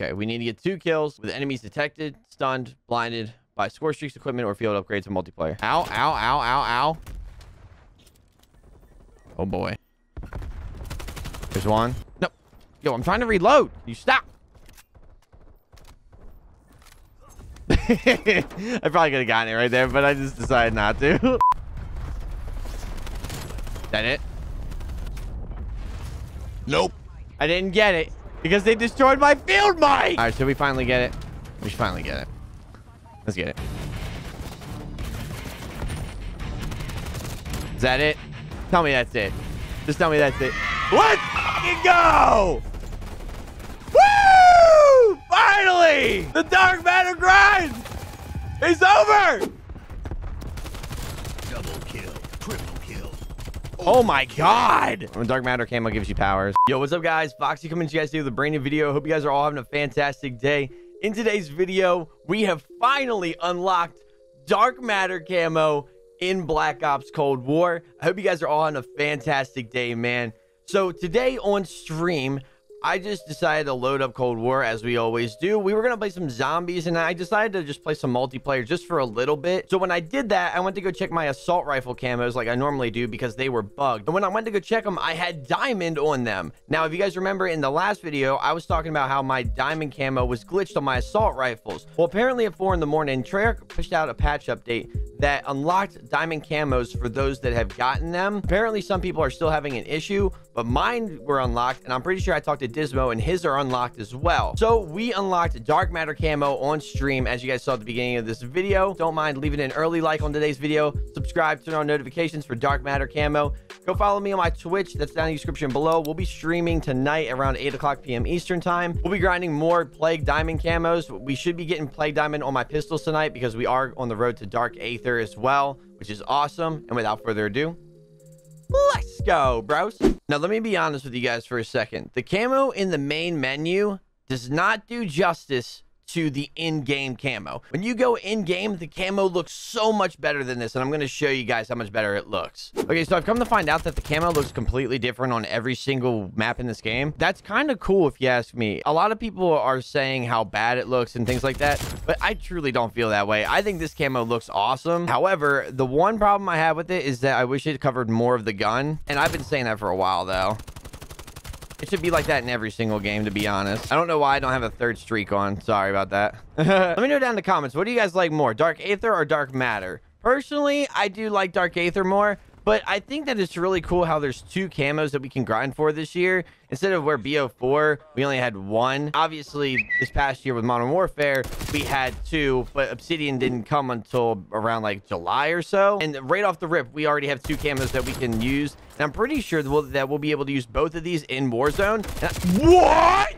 Okay, we need to get two kills with enemies detected, stunned, blinded by score streaks, equipment, or field upgrades in multiplayer. Ow, ow, ow, ow, ow. Oh boy. There's one. Nope. Yo, I'm trying to reload. You stop. I probably could have gotten it right there, but I just decided not to. that it? Nope. I didn't get it because they destroyed my field mic. All right, so we finally get it. We should finally get it. Let's get it. Is that it? Tell me that's it. Just tell me that's it. Let's go! Woo! Finally! The dark matter grind is over! Double kill. Triple kill. Oh my god! When Dark Matter camo gives you powers. Yo, what's up guys? Foxy coming to you guys today with a brand new video. Hope you guys are all having a fantastic day. In today's video, we have finally unlocked Dark Matter camo in Black Ops Cold War. I hope you guys are all having a fantastic day, man. So today on stream, I just decided to load up Cold War as we always do. We were going to play some zombies and I decided to just play some multiplayer just for a little bit. So when I did that, I went to go check my assault rifle camos like I normally do because they were bugged. And when I went to go check them, I had diamond on them. Now, if you guys remember in the last video, I was talking about how my diamond camo was glitched on my assault rifles. Well, apparently at 4 in the morning, Treyarch pushed out a patch update that unlocked diamond camos for those that have gotten them. Apparently, some people are still having an issue, but mine were unlocked, and I'm pretty sure I talked to Dismo, and his are unlocked as well. So we unlocked Dark Matter camo on stream, as you guys saw at the beginning of this video. Don't mind leaving an early like on today's video. Subscribe, turn on notifications for Dark Matter camo. Go follow me on my Twitch. That's down in the description below. We'll be streaming tonight around 8 o'clock p.m. Eastern time. We'll be grinding more Plague Diamond camos. We should be getting Plague Diamond on my pistols tonight because we are on the road to Dark Aether as well, which is awesome. And without further ado, let's go, bros. Now, let me be honest with you guys for a second. The camo in the main menu does not do justice to the in-game camo. When you go in-game, the camo looks so much better than this, and I'm going to show you guys how much better it looks. Okay, so I've come to find out that the camo looks completely different on every single map in this game. That's kind of cool if you ask me. A lot of people are saying how bad it looks and things like that, but I truly don't feel that way. I think this camo looks awesome. However, the one problem I have with it is that I wish it covered more of the gun, and I've been saying that for a while, though. It should be like that in every single game, to be honest. I don't know why I don't have a third streak on. Sorry about that. Let me know down in the comments. What do you guys like more, Dark Aether or Dark Matter? Personally, I do like Dark Aether more, but I think that it's really cool how there's two camos that we can grind for this year. Instead of where BO4, we only had one. Obviously, this past year with Modern Warfare, we had two, but Obsidian didn't come until around like July or so. And right off the rip, we already have two camos that we can use. And I'm pretty sure that we'll, that we'll be able to use both of these in Warzone. what?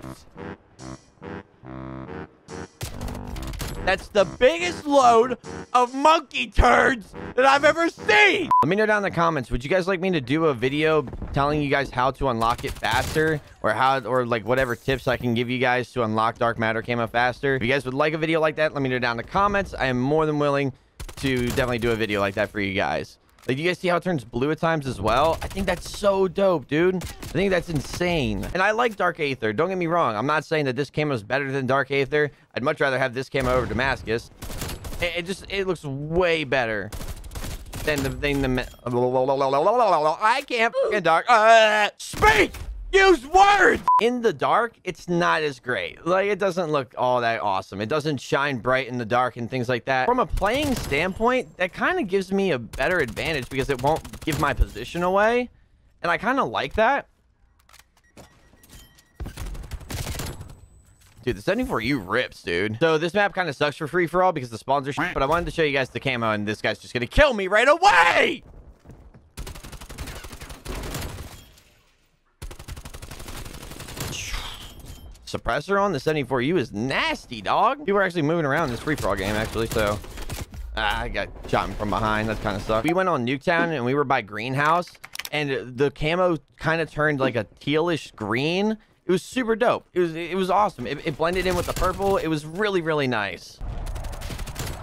That's the biggest load of monkey turds that I've ever seen. Let me know down in the comments. Would you guys like me to do a video telling you guys how to unlock it faster or how or like whatever tips I can give you guys to unlock dark matter camo faster? If you guys would like a video like that, let me know down in the comments. I am more than willing to definitely do a video like that for you guys. Like, do you guys see how it turns blue at times as well? I think that's so dope, dude. I think that's insane. And I like Dark Aether. Don't get me wrong. I'm not saying that this camo is better than Dark Aether. I'd much rather have this camo over Damascus. It, it just, it looks way better than the, than the, I can't fucking dark. Uh, speak! Use words! In the dark, it's not as great. Like, it doesn't look all that awesome. It doesn't shine bright in the dark and things like that. From a playing standpoint, that kind of gives me a better advantage because it won't give my position away. And I kind of like that. Dude, the 74U rips, dude. So this map kind of sucks for free-for-all because the spawns are but I wanted to show you guys the camo, and this guy's just to kill me right away! Suppressor on the 74U is nasty, dog. People are actually moving around in this free-for-all game, actually, so... Ah, I got shot from behind. That kind of sucks. We went on Nuketown, and we were by Greenhouse, and the camo kind of turned like a tealish green. It was super dope. It was it was awesome. It, it blended in with the purple. It was really, really nice.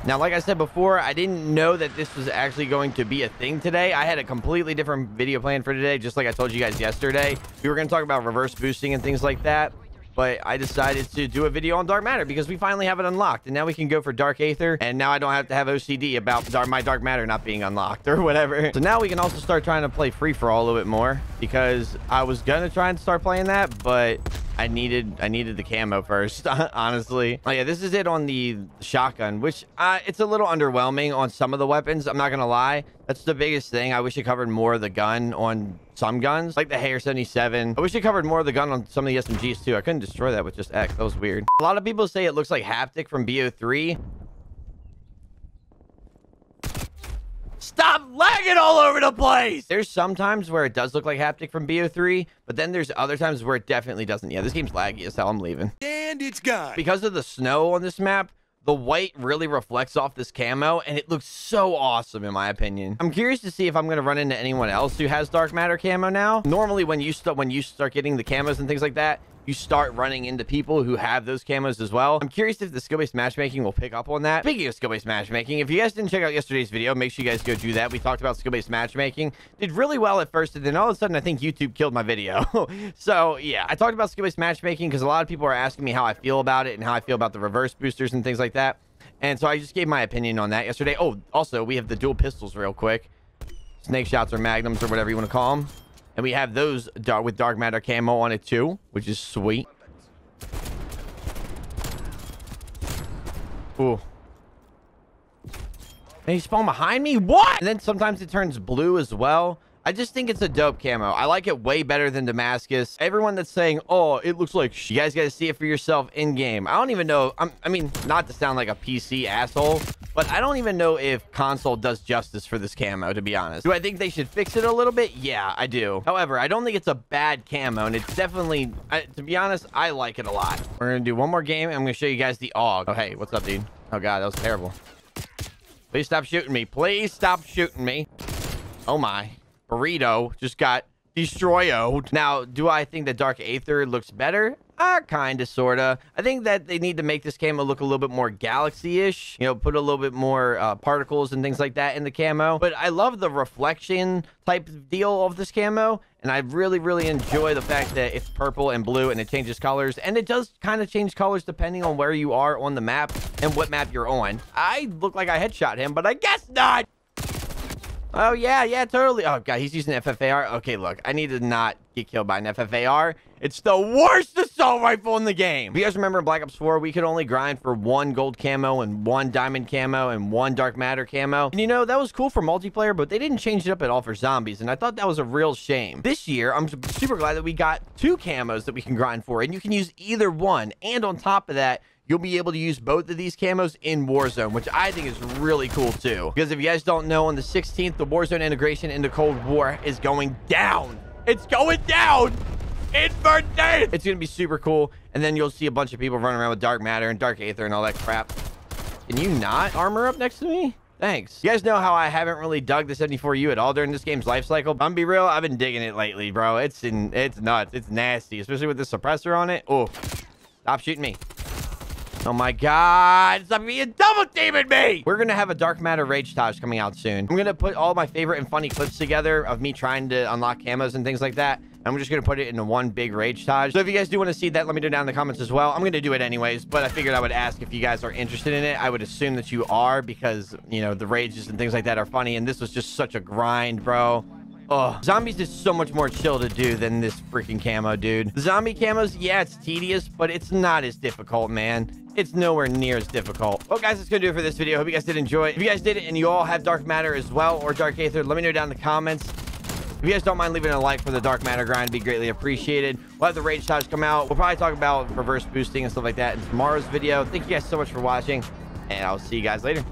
Now, like I said before, I didn't know that this was actually going to be a thing today. I had a completely different video plan for today, just like I told you guys yesterday. We were going to talk about reverse boosting and things like that. But I decided to do a video on Dark Matter because we finally have it unlocked. And now we can go for Dark Aether. And now I don't have to have OCD about dark, my Dark Matter not being unlocked or whatever. So now we can also start trying to play free-for-all a little bit more because I was going to try and start playing that, but I needed I needed the camo first, honestly. Oh yeah, this is it on the shotgun, which uh, it's a little underwhelming on some of the weapons. I'm not gonna lie. That's the biggest thing. I wish it covered more of the gun on some guns, like the Hauer 77. I wish it covered more of the gun on some of the SMGs too. I couldn't destroy that with just X. That was weird. A lot of people say it looks like Haptic from BO3. Stop lagging all over the place. There's some times where it does look like haptic from BO3, but then there's other times where it definitely doesn't. Yeah, this game's laggy as hell. I'm leaving. And it's gone. Because of the snow on this map, the white really reflects off this camo, and it looks so awesome, in my opinion. I'm curious to see if I'm going to run into anyone else who has dark matter camo now. Normally, when you when you start getting the camos and things like that, you start running into people who have those camos as well. I'm curious if the skill-based matchmaking will pick up on that. Speaking of skill-based matchmaking, if you guys didn't check out yesterday's video, make sure you guys go do that. We talked about skill-based matchmaking. Did really well at first, and then all of a sudden, I think YouTube killed my video. so, yeah, I talked about skill-based matchmaking because a lot of people are asking me how I feel about it and how I feel about the reverse boosters and things like that. And so I just gave my opinion on that yesterday. Oh, also, we have the dual pistols real quick. Snake shots or magnums or whatever you want to call them. And we have those with dark matter camo on it too, which is sweet. Ooh. He spawned behind me? What? And then sometimes it turns blue as well. I just think it's a dope camo. I like it way better than Damascus. Everyone that's saying, oh, it looks like you guys got to see it for yourself in game. I don't even know. I'm, I mean, not to sound like a PC asshole, but I don't even know if console does justice for this camo, to be honest. Do I think they should fix it a little bit? Yeah, I do. However, I don't think it's a bad camo, and it's definitely, I, to be honest, I like it a lot. We're going to do one more game, I'm going to show you guys the AUG. Oh, hey, what's up, dude? Oh, God, that was terrible. Please stop shooting me. Please stop shooting me. Oh, my. Burrito just got destroyed. Now, do I think that Dark Aether looks better? Uh, kind of, sort of. I think that they need to make this camo look a little bit more galaxy-ish. You know, put a little bit more uh, particles and things like that in the camo. But I love the reflection type deal of this camo. And I really, really enjoy the fact that it's purple and blue and it changes colors. And it does kind of change colors depending on where you are on the map and what map you're on. I look like I headshot him, but I guess not. Oh, yeah, yeah, totally. Oh, God, he's using FFAR. Okay, look, I need to not get killed by an FFAR. It's the worst assault rifle in the game. If you guys remember in Black Ops 4, we could only grind for one gold camo and one diamond camo and one dark matter camo. And you know, that was cool for multiplayer, but they didn't change it up at all for zombies. And I thought that was a real shame. This year, I'm super glad that we got two camos that we can grind for. And you can use either one. And on top of that, you'll be able to use both of these camos in Warzone, which I think is really cool too. Because if you guys don't know, on the 16th, the Warzone integration into Cold War is going down. It's going down. in Inverted. It's to be super cool. And then you'll see a bunch of people running around with Dark Matter and Dark Aether and all that crap. Can you not armor up next to me? Thanks. You guys know how I haven't really dug the 74U at all during this game's life cycle. I'm be real, I've been digging it lately, bro. It's in, it's nuts. It's nasty, especially with the suppressor on it. Oh, stop shooting me. Oh my god, stop being double teaming me! We're gonna have a Dark Matter Rage Taj coming out soon. I'm gonna put all my favorite and funny clips together of me trying to unlock camos and things like that. I'm just going to put it into one big Rage Taj. So if you guys do want to see that, let me know down in the comments as well. I'm going to do it anyways, but I figured I would ask if you guys are interested in it. I would assume that you are because, you know, the rages and things like that are funny, and this was just such a grind, bro. Oh, zombies is so much more chill to do than this freaking camo, dude. The zombie camos, yeah, it's tedious, but it's not as difficult, man. It's nowhere near as difficult. Well, guys, that's going to do it for this video. Hope you guys did enjoy it. If you guys did it and you all have Dark Matter as well or Dark Aether, let me know down in the comments. If you guys don't mind leaving a like for the Dark Matter grind, be greatly appreciated. We'll have the Rage Shots come out. We'll probably talk about reverse boosting and stuff like that in tomorrow's video. Thank you guys so much for watching, and I'll see you guys later.